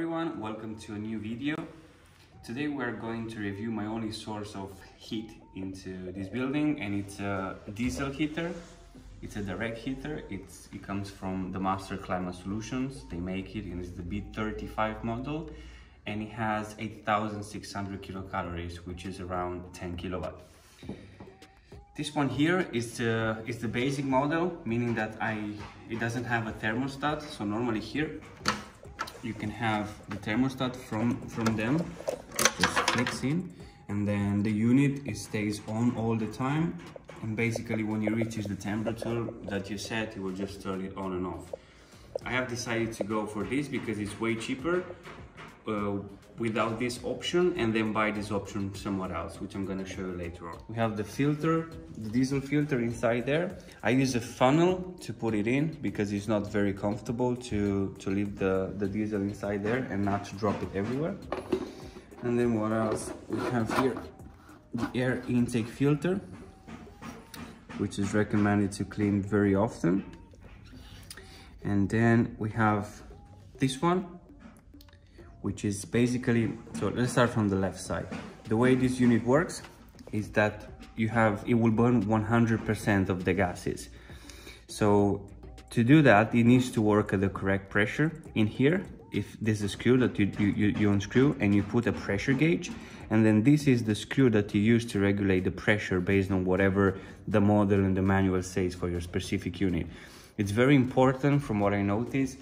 everyone, welcome to a new video. Today we're going to review my only source of heat into this building and it's a diesel heater. It's a direct heater, it's, it comes from the Master Climate Solutions. They make it and it's the B35 model and it has 8600 kilocalories which is around 10 kilowatt. This one here is the, is the basic model, meaning that I it doesn't have a thermostat. So normally here you can have the thermostat from, from them, just clicks in, and then the unit it stays on all the time. And basically when you reaches the temperature that you set, it will just turn it on and off. I have decided to go for this because it's way cheaper uh, without this option and then buy this option somewhere else, which I'm gonna show you later on. We have the filter, the diesel filter inside there. I use a funnel to put it in because it's not very comfortable to, to leave the, the diesel inside there and not to drop it everywhere. And then what else? We have here the air intake filter, which is recommended to clean very often. And then we have this one, which is basically, so let's start from the left side. The way this unit works is that you have, it will burn 100% of the gases. So to do that, it needs to work at the correct pressure. In here, if there's a screw that you, you, you unscrew and you put a pressure gauge, and then this is the screw that you use to regulate the pressure based on whatever the model and the manual says for your specific unit. It's very important from what I noticed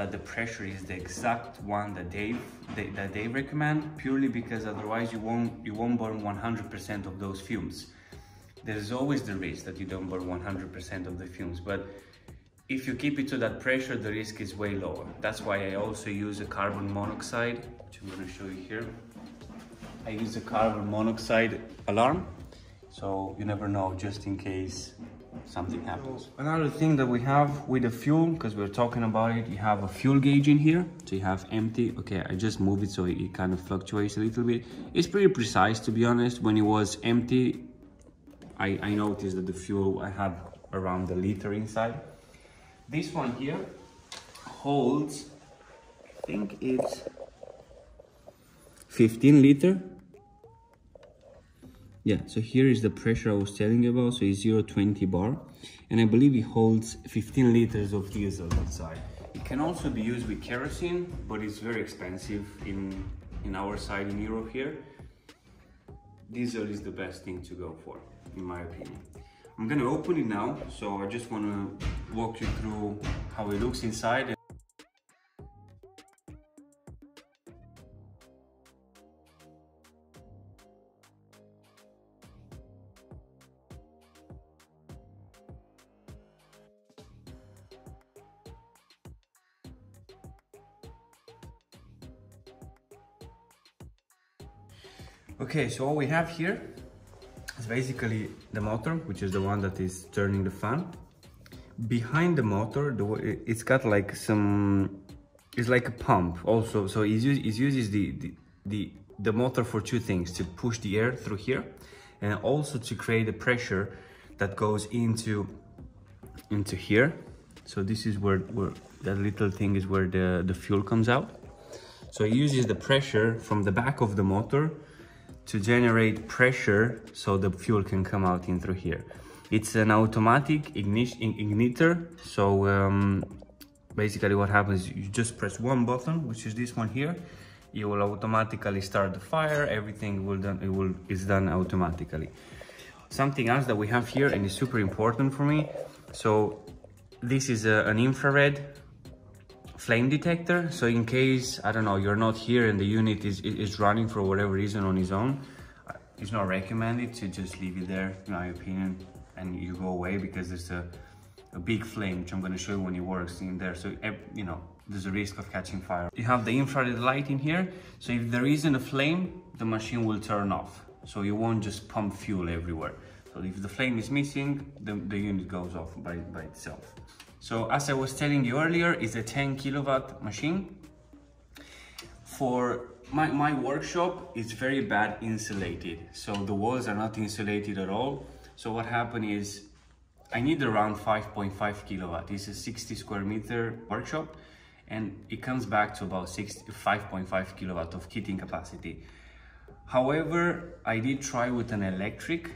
that the pressure is the exact one that they, they that they recommend purely because otherwise you won't you won't burn 100% of those fumes. There's always the risk that you don't burn 100% of the fumes but if you keep it to that pressure the risk is way lower. That's why I also use a carbon monoxide which I'm going to show you here. I use a carbon monoxide alarm so you never know just in case something happens. Another thing that we have with the fuel, because we're talking about it, you have a fuel gauge in here. So you have empty, okay, I just move it so it, kind of fluctuates a little bit. It's pretty precise to be honest. When it was empty, I, I noticed that the fuel I had around the liter inside. This one here holds, I think it's 15 liter yeah so here is the pressure i was telling you about. So it's 020 bar. And i believe it holds 15 liters of diesel inside. It can also be used with kerosene but it's very expensive in in our side in europe here. Diesel is the best thing to go for in my opinion. I'm gonna open it now so i just want to walk you through how it looks inside Okay, so what we have here is basically the motor, which is the one that is turning the fan. Behind the motor, the, it's got like some, it's like a pump also. So it, use, it uses the, the, the, the motor for two things, to push the air through here and also to create a pressure that goes into, into here. So this is where, where that little thing is where the, the fuel comes out. So it uses the pressure from the back of the motor to generate pressure so the fuel can come out in through here. It's an automatic igniter, so um, basically what happens, you just press one button, which is this one here, you will automatically start the fire, everything will done, it will, is done automatically. Something else that we have here and is super important for me, so this is a, an infrared flame detector. So in case, I don't know, you're not here and the unit is, is running for whatever reason on its own, uh, it's not recommended to just leave it there, in my opinion, and you go away because there's a, a big flame, which I'm gonna show you when it works in there. So, you know, there's a risk of catching fire. You have the infrared light in here. So if there isn't a flame, the machine will turn off. So you won't just pump fuel everywhere. So if the flame is missing, the, the unit goes off by, by itself. So as I was telling you earlier, it's a 10 kilowatt machine. For my, my workshop, it's very bad insulated. So the walls are not insulated at all. So what happened is I need around 5.5 kilowatt. It's a 60 square meter workshop and it comes back to about 5.5 kilowatt of heating capacity. However, I did try with an electric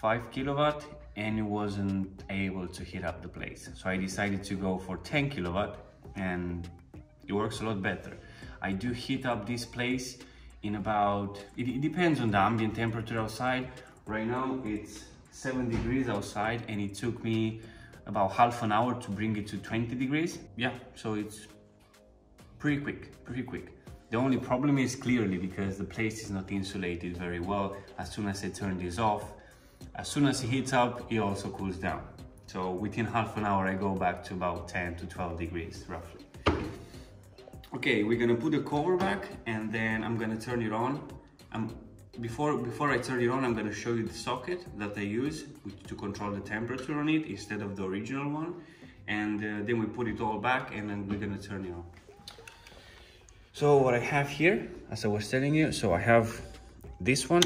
5 kilowatt and it wasn't able to heat up the place. So I decided to go for 10 kilowatt and it works a lot better. I do heat up this place in about, it, it depends on the ambient temperature outside. Right now it's 7 degrees outside and it took me about half an hour to bring it to 20 degrees. Yeah, so it's pretty quick, pretty quick. The only problem is clearly because the place is not insulated very well. As soon as I turn this off, as soon as it heats up, it also cools down. So within half an hour, I go back to about 10 to 12 degrees roughly. Okay, we're gonna put the cover back and then I'm gonna turn it on. Um, before, before I turn it on, I'm gonna show you the socket that I use to control the temperature on it instead of the original one. And uh, then we put it all back and then we're gonna turn it on. So what I have here, as I was telling you, so I have this one.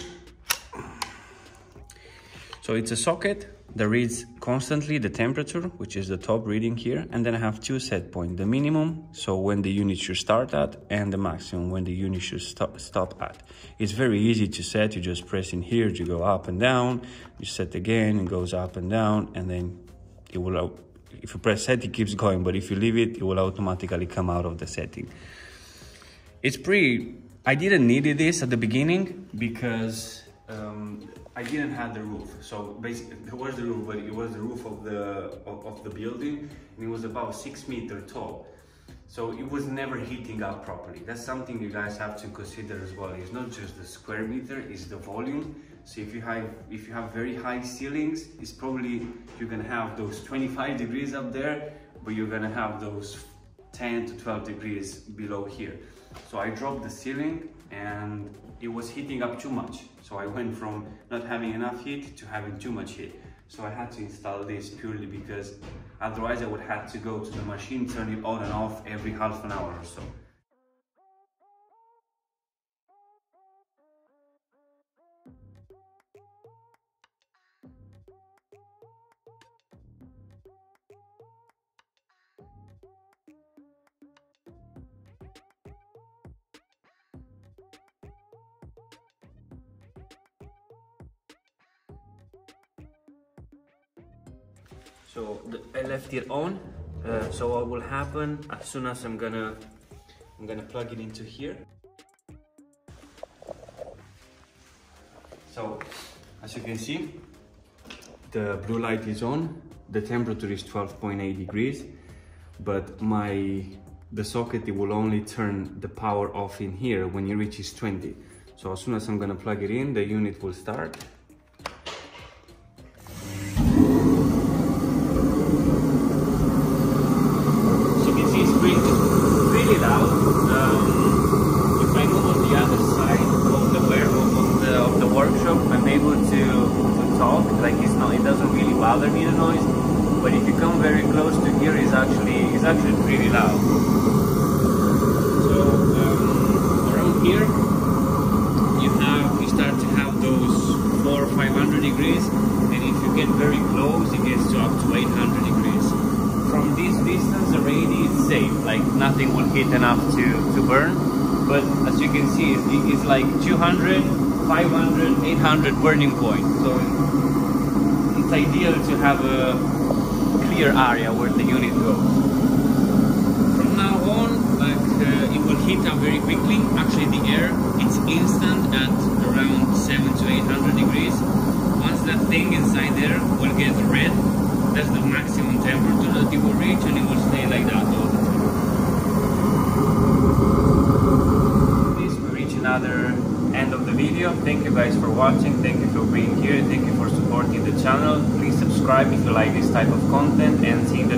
So it's a socket that reads constantly the temperature, which is the top reading here, and then I have two set points, the minimum, so when the unit should start at, and the maximum, when the unit should stop, stop at. It's very easy to set, you just press in here to go up and down, you set again, it goes up and down, and then it will, if you press set, it keeps going, but if you leave it, it will automatically come out of the setting. It's pretty, I didn't need this at the beginning because um, I didn't have the roof. So basically, there was the roof, but it was the roof of the of, of, the building, and it was about six meter tall. So it was never heating up properly. That's something you guys have to consider as well. It's not just the square meter; it's the volume. So if you have if you have very high ceilings, it's probably you're gonna have those 25 degrees up there, but you're gonna have those 10 to 12 degrees below here. So I dropped the ceiling and it was heating up too much. So I went from not having enough heat to having too much heat. So I had to install this purely because otherwise I would have to go to the machine, turn it on and off every half an hour or so. So I left it on. Uh, so what will happen as soon as I'm gonna I'm gonna plug it into here. So as you can see, the blue light is on. The temperature is 12.8 degrees, but my the socket it will only turn the power off in here when it reaches 20. So as soon as I'm gonna plug it in, the unit will start. Bother me the noise, but if you come very close to here, it's actually it's actually pretty loud. So um, around here, you have you start to have those four or five hundred degrees, and if you get very close, it gets to up to 800 degrees. From this distance, already it's safe. Like nothing will hit enough to to burn. But as you can see, it's like 200, 500, 800 burning point. So it's ideal to have a clear area where the unit goes. From now on, like uh, it will heat up very quickly. Actually, the air it's instant at around seven to eight hundred degrees. Once that thing inside there will get red, that's the maximum temperature that it will reach, and it will stay like that all the time. This we reach another end of the video. Thank you guys for watching. Thank you for being here. Thank you supporting the channel. Please subscribe if you like this type of content and see you in the